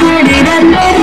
I need it